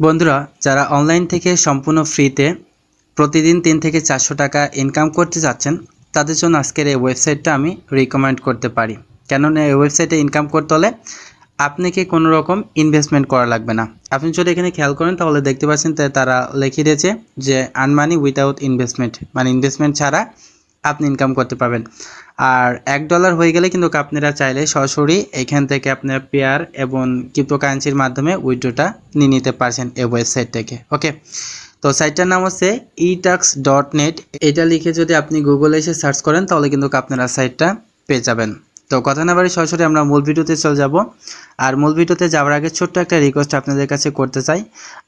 বন্ধুরা, যারা অনলাইন থেকে সম্পূর্ণ ফ্রিতে প্রতিদিন তিন থেকে চারশো টাকা ইনকাম করতে যাচ্ছেন তাদের জন্য আজকের এই ওয়েবসাইটটা আমি রিকমেন্ড করতে পারি। কেননা, এই ওয়েবসাইটে ইনকাম করতে হলে আপনাকে কোনো রকম ইনভেস্টমেন্ট করা লাগবে না। আপনি যদি এখানে খেয়াল করেন, তাহলে দেখতে পাচ্ছেন তারা লিখে দিয়েছে যে আনমানি উইদাউট ইনভেস্টমেন্ট মানে ইনভেস্টমেন্ট ছাড়া আপনি ইনকাম করতে পারবেন। আর এক ডলার হয়ে গেলে কিন্তু আপনারা চাইলে সরাসরি এখান থেকে আপনার পেয়ার এবং ক্রিপ্টোকারেন্সির মাধ্যমে উইড্রোটা নিয়ে নিতে পারছেন এই ওয়েবসাইট থেকে ওকে তো সাইটটার নাম হচ্ছে ইটাক্স ডট নেট এটা লিখে যদি আপনি গুগলে এসে সার্চ করেন, তাহলে কিন্তু আপনারা সাইটটা পেয়ে যাবেন। তো কথা না বাড়ি সরাসরি আমরা মূল ভিডিওতে চলে যাব। আর মূল ভিডিওতে যাওয়ার আগে ছোট্ট একটা রিকোয়েস্ট আপনাদের কাছে করতে চাই।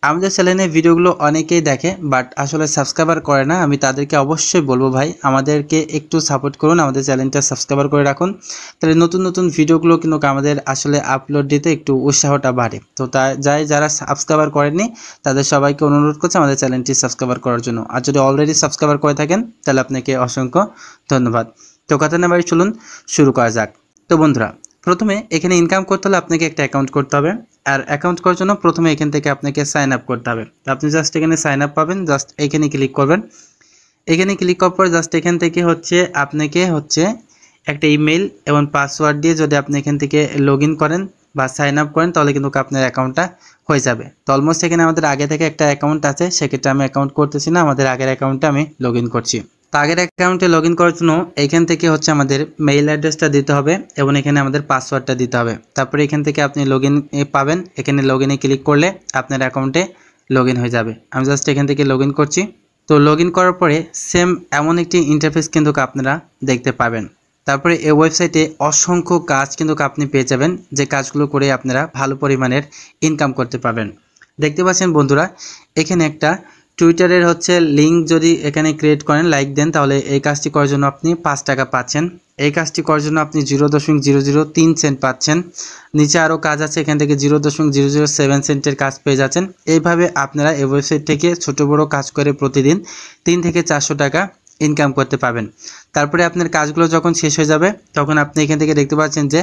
আমাদের চ্যানেলে ভিডিওগুলো অনেকেই দেখে বাট আসলে সাবস্ক্রাইবার করে না, আমি তাদেরকে অবশ্যই বলব ভাই, আমাদেরকে একটু সাপোর্ট করুন, আমাদের চ্যানেলটা সাবস্ক্রাইবার করে রাখুন। তাহলে নতুন নতুন ভিডিওগুলো কিন্তু আমাদের আসলে আপলোড দিতে একটু উৎসাহটা বাড়ে। তো তা, যাই, যারা সাবস্ক্রাইবার করেননি, তাদের সবাইকে অনুরোধ করছে আমাদের চ্যানেলটি সাবস্ক্রাইবার করার জন্য। আর যদি অলরেডি সাবস্ক্রাইবার করে থাকেন, তাহলে আপনাকে অসংখ্য ধন্যবাদ। তো কথা না বাড়ি চলুন শুরু করা যাক। তো বন্ধুরা, প্রথমে এখানে ইনকাম করতে হলে আপনাকে একটা অ্যাকাউন্ট করতে হবে। আর অ্যাকাউন্ট করার জন্য প্রথমে এখান থেকে আপনাকে সাইন আপ করতে হবে। আপনি জাস্ট এখানে সাইন আপ পাবেন জাস্ট এখানে ক্লিক করবেন। এখানে ক্লিক করার পর জাস্ট এখান থেকে হচ্ছে আপনাকে হচ্ছে একটা ইমেল এবং পাসওয়ার্ড দিয়ে যদি আপনি এখান থেকে লগ করেন বা সাইন আপ করেন, তাহলে কিন্তু আপনার অ্যাকাউন্টটা হয়ে যাবে। তো অলমোস্ট এখানে আমাদের আগে থেকে একটা অ্যাকাউন্ট আছে, সেক্ষেত্রে আমি অ্যাকাউন্ট করতেছি না, আমাদের আগের অ্যাকাউন্টটা আমি লগ করছি। আগের অ্যাকাউন্টে লগ ইন করার জন্য এখান থেকে হচ্ছে আমাদের মেইল অ্যাড্রেসটা দিতে হবে এবং এখানে আমাদের পাসওয়ার্ডটা দিতে হবে। তারপরে এখান থেকে আপনি লগ পাবেন। এখানে লগ ক্লিক করলে আপনার অ্যাকাউন্টে লগ হয়ে যাবে। আমি জাস্ট এখান থেকে লগ করছি। তো লগ করার পরে সেম এমন একটি ইন্টারফেস কিন্তু আপনারা দেখতে পাবেন। তারপরে এই ওয়েবসাইটে অসংখ্য কাজ কিন্তু আপনি পেয়ে যাবেন। যে কাজগুলো করে আপনারা ভালো পরিমাণের ইনকাম করতে পারবেন। দেখতে পাচ্ছেন বন্ধুরা, এখানে একটা টুইটারের হচ্ছে লিঙ্ক যদি এখানে ক্রিয়েট করেন লাইক দেন, তাহলে এই কাজটি করার জন্য আপনি পাঁচ টাকা পাচ্ছেন। এই কাজটি করার জন্য আপনি জিরো দশমিক জিরো জিরো তিন সেন্ট পাচ্ছেন। নিচে আরও কাজ আছে, এখান থেকে জিরো দশমিক জিরো জিরো সেভেন সেন্টের কাজ পেয়ে যাচ্ছেন। এইভাবে আপনারা এই ওয়েবসাইট থেকে ছোট বড় কাজ করে প্রতিদিন তিন থেকে চারশো টাকা ইনকাম করতে পারবেন। তারপরে আপনার কাজগুলো যখন শেষ হয়ে যাবে, তখন আপনি এখান থেকে দেখতে পাচ্ছেন যে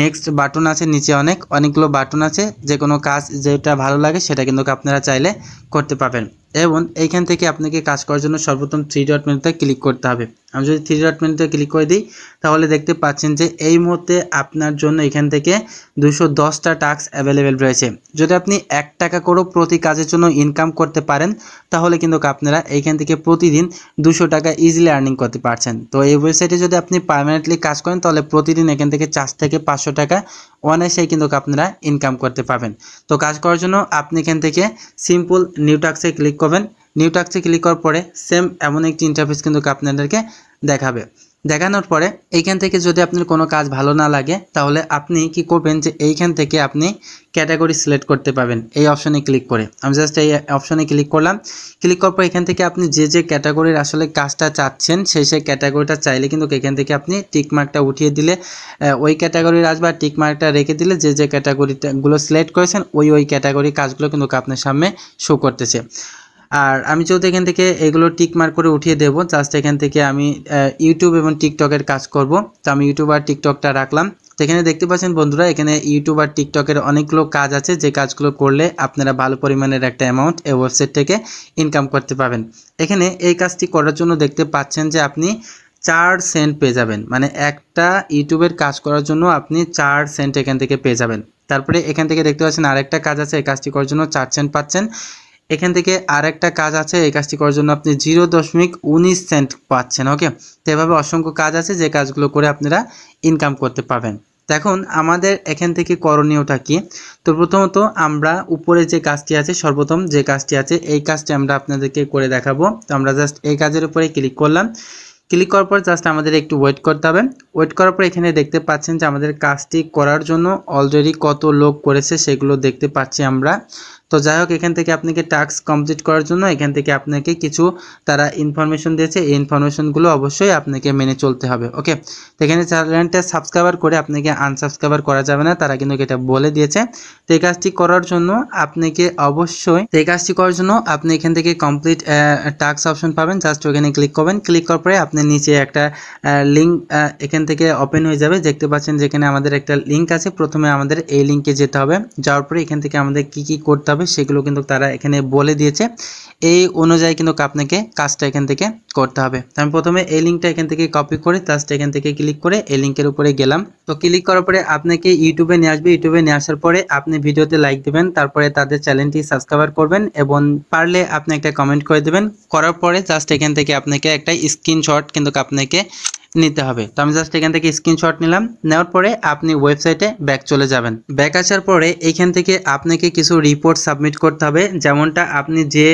নেক্সট বাটন আছে, নিচে অনেক, অনেকগুলো বাটন আছে। যে কোনো কাজ যেটা ভালো লাগে, সেটা কিন্তু আপনারা চাইলে করতে পারবেন। এবং এইখান থেকে আপনাকে কাজ করার জন্য সর্বপ্রথম থ্রি ডট মেনুতে ক্লিক করতে হবে। আমি যদি থ্রি ডট মেনুতে ক্লিক করে দিই, তাহলে দেখতে পাচ্ছেন যে এই মুহূর্তে আপনার জন্য এখান থেকে দুশো দশটা টাস্ক অ্যাভেলেবেল রয়েছে। যদি আপনি এক টাকা করেও প্রতি কাজের জন্য ইনকাম করতে পারেন, তাহলে কিন্তু আপনারা এইখান থেকে প্রতিদিন দুশো টাকা ইজিলি আর্নিং করতে পারছেন। তো এই ওয়েবসাইটে যদি আপনি পারমানেন্টলি কাজ করেন, তাহলে প্রতিদিন এখান থেকে চার থেকে পাঁচশো টাকা অনায়াসেই কিন্তু আপনারা ইনকাম করতে পারবেন। তো কাজ করার জন্য আপনি এখান থেকে সিম্পল নিউ টাক্সে ক্লিক করবেন। নিউ টাক্সে ক্লিক করার পরে সেম এমন একটি ইন্টারফেস কিন্তু আপনাদেরকে দেখাবে। দেখানোর পরে এইখান থেকে যদি আপনার কোনো কাজ ভালো না লাগে, তাহলে আপনি কি করবেন যে এইখান থেকে আপনি ক্যাটাগরি সিলেক্ট করতে পারবেন, এই অপশনে ক্লিক করে। আমি জাস্ট এই অপশনে ক্লিক করলাম। ক্লিক করার পর এখান থেকে আপনি যে যে ক্যাটাগরির আসলে কাজটা চাচ্ছেন, সেই সেই ক্যাটাগরিটা চাইলে কিন্তু এখান থেকে আপনি টিকমার্কটা উঠিয়ে দিলে ওই ক্যাটাগরির আসবে আর টিকমার্কটা রেখে দিলে যে যে ক্যাটাগরিটাগুলো সিলেক্ট করেছেন, ওই ওই ক্যাটাগরি কাজগুলো কিন্তু আপনার সামনে শো করতেছে। আর আমি যেহেতু এখান থেকে এগুলো টিক মার্ক করে উঠিয়ে দেব জাস্ট এখান থেকে আমি ইউটিউব এবং টিকটকের কাজ করব। তো আমি ইউটিউব আর টিকটকটা রাখলাম। তো এখানে দেখতে পাচ্ছেন বন্ধুরা, এখানে ইউটিউব আর টিকটকের অনেকগুলো কাজ আছে, যে কাজগুলো করলে আপনারা ভালো পরিমাণের একটা অ্যামাউন্ট এই ওয়েবসাইট থেকে ইনকাম করতে পারবেন এখানে এই কাজটি করার জন্য দেখতে পাচ্ছেন যে আপনি চার সেন্ট পেয়ে যাবেন। মানে একটা ইউটিউবের কাজ করার জন্য আপনি চার সেন্ট এখান থেকে পেয়ে যাবেন। তারপরে এখান থেকে দেখতে পাচ্ছেন আরেকটা কাজ আছে, এই কাজটি করার জন্য চার সেন্ট পাচ্ছেন। এখান থেকে আর একটা কাজ আছে, এই কাজটি করার জন্য আপনি জিরো দশমিক উনিশ সেন্ট পাচ্ছেন, ওকে? তো এভাবে অসংখ্য কাজ আছে যে কাজগুলো করে আপনারা ইনকাম করতে পারবেন। দেখুন, আমাদের এখান থেকে করণীয়টা কি? তো প্রথমত আমরা উপরে যে কাজটি আছে, সর্বপ্রথম যে কাজটি আছে, এই কাজটি আমরা আপনাদেরকে করে দেখাবো। তো আমরা জাস্ট এই কাজের উপরে ক্লিক করলাম। ক্লিক করার পর জাস্ট আমাদের একটু ওয়েট করতে হবে। ওয়েট করার পর এখানে দেখতে পাচ্ছেন যে আমাদের কাজটি করার জন্য অলরেডি কত লোক করেছে সেগুলো দেখতে পাচ্ছি আমরা। তো যাই হোক এখান থেকে আপনাকে টাস্ক কমপ্লিট করার জন্য এখান থেকে আপনাকে কিছু তারা ইনফরমেশন দিয়েছে। এই ইনফরমেশনগুলো অবশ্যই আপনাকে মেনে চলতে হবে ওকে তো এখানে চ্যানেলটা সাবস্ক্রাইবার করে আপনাকে আনসাবস্ক্রাইবার করা যাবে না, তারা কিন্তু এটা বলে দিয়েছে। তো এই কাজটি করার জন্য আপনাকে অবশ্যই এই কাজটি করার জন্য আপনি এখান থেকে কমপ্লিট টাস্ক অপশন পাবেন। জাস্ট ওখানে ক্লিক করবেন। ক্লিক করার পরে আপনি নিচে একটা লিঙ্ক এখান থেকে ওপেন হয়ে যাবে। দেখতে পাচ্ছেন যেখানে আমাদের একটা লিঙ্ক আছে। প্রথমে আমাদের এই লিঙ্কে যেতে হবে। যাওয়ার পরে এখান থেকে আমাদের কি কি করতে হবে হবে, সেগুলো কিন্তু তারা এখানে বলে দিয়েছে। এই অনুযায়ী কিন্তু আপনাকে কাজটা এখান থেকে করতে হবে। আমি প্রথমে এই লিঙ্কটা এখান থেকে কপি করে জাস্ট এখান থেকে ক্লিক করে এই লিঙ্কের উপরে গেলাম। তো ক্লিক করার পরে আপনাকে ইউটিউবে নিয়ে আসবে। ইউটিউবে নিয়ে আসার পরে আপনি ভিডিওতে লাইক দিবেন, তারপরে তাদের চ্যানেলটি সাবস্ক্রাইব করবেন এবং পারলে আপনি একটা কমেন্ট করে দেবেন। করার পরে জাস্ট এখান থেকে আপনাকে একটা স্ক্রিনশট কিন্তু আপনাকে নিতে হবে। তো আমি জাস্ট এখান থেকে স্ক্রিনশট নিলাম। নেওয়ার পরে আপনি ওয়েবসাইটে ব্যাক চলে যাবেন। ব্যাক আসার পরে এখান থেকে আপনাকে কিছু রিপোর্ট সাবমিট করতে হবে। যেমনটা আপনি যে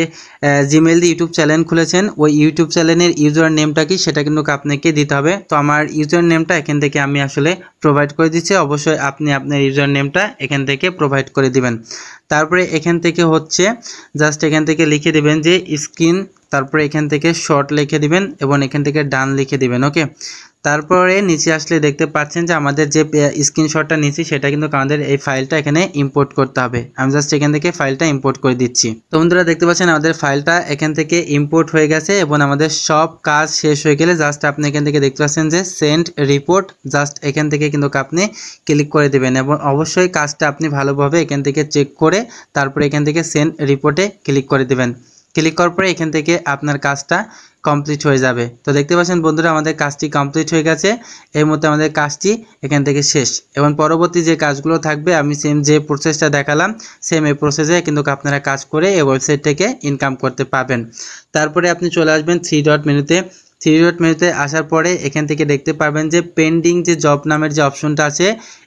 জিমেল দিয়ে ইউটিউব চ্যানেল খুলেছেন, ওই ইউটিউব চ্যানেলের ইউজার নেমটা কি সেটা কিন্তু আপনাকে দিতে হবে। তো আমার ইউজার নেমটা এখান থেকে আমি আসলে প্রোভাইড করে দিচ্ছি। অবশ্যই আপনি আপনার ইউজার নেমটা এখান থেকে প্রোভাইড করে দিবেন। তারপরে এখান থেকে হচ্ছে জাস্ট এখান থেকে লিখে দিবেন যে স্ক্রিন তারপরে এখান থেকে শর্ট লিখে দিবেন এবং এখান থেকে ডান লিখে দিবেন ওকে তারপরে নিচে আসলে দেখতে পাচ্ছেন যে আমাদের যে স্ক্রিনশটটা নিচ্ছি সেটা কিন্তু আমাদের এই ফাইলটা এখানে ইম্পোর্ট করতে হবে। আমি জাস্ট এখান থেকে ফাইলটা ইম্পোর্ট করে দিচ্ছি। তো বন্ধুরা, দেখতে পাচ্ছেন আমাদের ফাইলটা এখান থেকে ইম্পোর্ট হয়ে গেছে এবং আমাদের সব কাজ শেষ হয়ে গেলে জাস্ট আপনি এখান থেকে দেখতে পাচ্ছেন যে সেন্ড রিপোর্ট জাস্ট এখান থেকে কিন্তু আপনি ক্লিক করে দেবেন এবং অবশ্যই কাজটা আপনি ভালোভাবে এখান থেকে চেক করে তারপরে এখান থেকে সেন্ড রিপোর্টে ক্লিক করে দেবেন। ক্লিক করার পরে এখান থেকে আপনার কাজটা কমপ্লিট হয়ে যাবে। তো দেখতে পাচ্ছেন বন্ধুরা, আমাদের কাজটি কমপ্লিট হয়ে গেছে। এর মধ্যে আমাদের কাজটি এখান থেকে শেষ। এবং পরবর্তী যে কাজগুলো থাকবে, আমি সেম যে প্রসেসটা দেখালাম সেম এই প্রসেসে কিন্তু আপনারা কাজ করে এই ওয়েবসাইট থেকে ইনকাম করতে পারবেন। তারপরে আপনি চলে আসবেন থ্রি ডট মেনুতে থ্রি ডট মেনুতে আসার পরে এখান থেকে দেখতে পারবেন যে পেন্ডিং যে জব নামের যে অপশনটা আছে,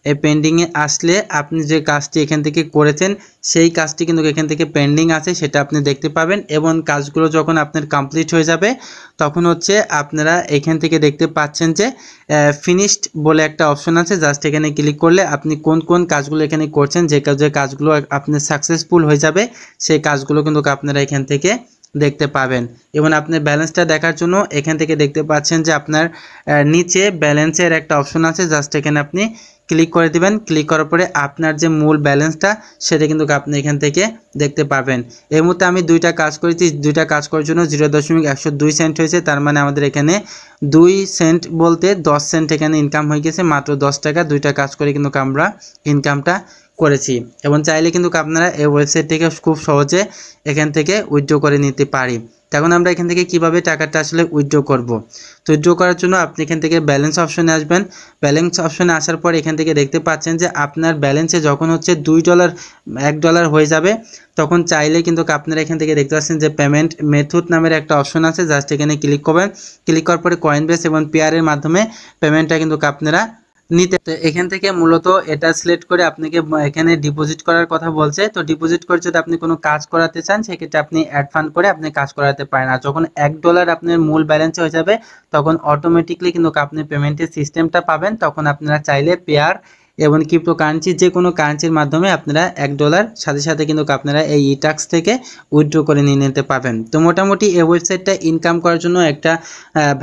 এই পেন্ডিংয়ে আসলে আপনি যে কাজটি এখান থেকে করেছেন, সেই কাজটি কিন্তু এখান থেকে পেন্ডিং আছে, সেটা আপনি দেখতে পাবেন এবং কাজগুলো যখন আপনার কমপ্লিট হয়ে যাবে, তখন হচ্ছে আপনারা এখান থেকে দেখতে পাচ্ছেন যে ফিনিশড বলে একটা অপশন আছে জাস্ট এখানে ক্লিক করলে আপনি কোন কোন কাজগুলো এখানে করছেন, যে যে কাজগুলো আপনার সাকসেসফুল হয়ে যাবে, সেই কাজগুলো কিন্তু আপনারা এখান থেকে দেখতে পাবেন। এবং আপনার ব্যালেন্সটা দেখার জন্য এখান থেকে দেখতে পাচ্ছেন যে আপনার নিচে ব্যালেন্সের একটা অপশন আছে। জাস্ট এখানে আপনি ক্লিক করে দিবেন। ক্লিক করার পরে আপনার যে মূল ব্যালেন্সটা সেটা কিন্তু আপনি এখান থেকে দেখতে পাবেন। এই মুহূর্তে আমি দুইটা কাজ করেছি। দুইটা কাজ করার জন্য জিরো দশমিক একশো দুই সেন্ট হয়েছে। তার মানে আমাদের এখানে দুই সেন্ট বলতে দশ সেন্ট এখানে ইনকাম হয়ে গেছে। মাত্র দশ টাকা। দুইটা কাজ করে কিন্তু আমরা ইনকামটা করেছি। এবং চাইলে কিন্তু আপনারা এই ওয়েবসাইট থেকে খুব সহজে এখান থেকে উইথড্র করে নিতে পারি। তখন আমরা এখান থেকে কীভাবে টাকাটা আসলে উইথড্র করব? তো উইথড্র করার জন্য আপনি এখান থেকে ব্যালেন্স অপশনে আসবেন। ব্যালেন্স অপশনে আসার পর এখান থেকে দেখতে পাচ্ছেন যে আপনার ব্যালেন্সে যখন হচ্ছে দুই ডলার এক ডলার হয়ে যাবে, তখন চাইলে কিন্তু আপনারা এখান থেকে দেখতে পাচ্ছেন যে পেমেন্ট মেথড নামের একটা অপশন আছে। জাস্ট এখানে ক্লিক করবেন। ক্লিক করার পরে কয়েন বেস এবং পেয়ারের মাধ্যমে পেমেন্টটা কিন্তু আপনারা নিতে। তো এখান থেকে মূলত এটা সিলেক্ট করে আপনাকে এখানে ডিপোজিট করার কথা বলছে। তো ডিপোজিট করে যদি আপনি কোনো কাজ করাতে চান, সেক্ষেত্রে আপনি অ্যাড ফান্ড করে আপনি কাজ করাতে পারেন। আর যখন এক ডলার আপনার মূল ব্যালেন্স হয়ে যাবে, তখন অটোমেটিকলি কিন্তু আপনি পেমেন্টের সিস্টেমটা পাবেন। তখন আপনারা চাইলে পেয়ার এবং ক্রিপ্টো কারেন্সি যে কোনো কারেন্সির মাধ্যমে আপনারা এক ডলার সাথে সাথে কিন্তু আপনারা এই ইটাক্স থেকে উইথড্র করে নিয়ে নিতে পারবেন। তো মোটামুটি এই ওয়েবসাইটটা ইনকাম করার জন্য একটা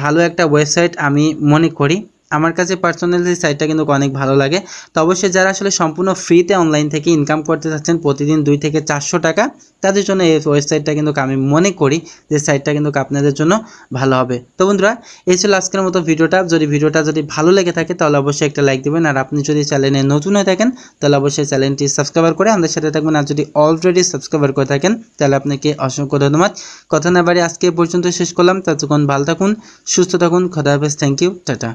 ভালো একটা ওয়েবসাইট আমি মনে করি। আমার কাছে পার্সোনালি সাইটটা কিন্তু অনেক ভালো লাগে। তো অবশ্যই যারা আসলে সম্পূর্ণ ফ্রিতে অনলাইন থেকে ইনকাম করতে চাচ্ছেন, প্রতিদিন দুই থেকে চারশো টাকা, তাদের জন্য এই ওয়েবসাইটটা কিন্তু আমি মনে করি যে সাইটটা কিন্তু আপনাদের জন্য ভালো হবে। তো বন্ধুরা, এই ছিল আজকের মতো ভিডিওটা। যদি ভিডিওটা যদি ভালো লেগে থাকে, তাহলে অবশ্যই একটা লাইক দেবেন। আর আপনি যদি চ্যানেলে নতুন হয়ে থাকেন, তাহলে অবশ্যই চ্যানেলটি সাবস্ক্রাইব করে আমাদের সাথে থাকবেন। আর যদি অলরেডি সাবস্ক্রাইবার করে থাকেন, তাহলে আপনাকে অসংখ্য ধন্যবাদ। কথা না বাড়ি আজকে পর্যন্ত শেষ করলাম। ততক্ষণ ভালো থাকুন, সুস্থ থাকুন। খদা হাফেজ। Thank you tata.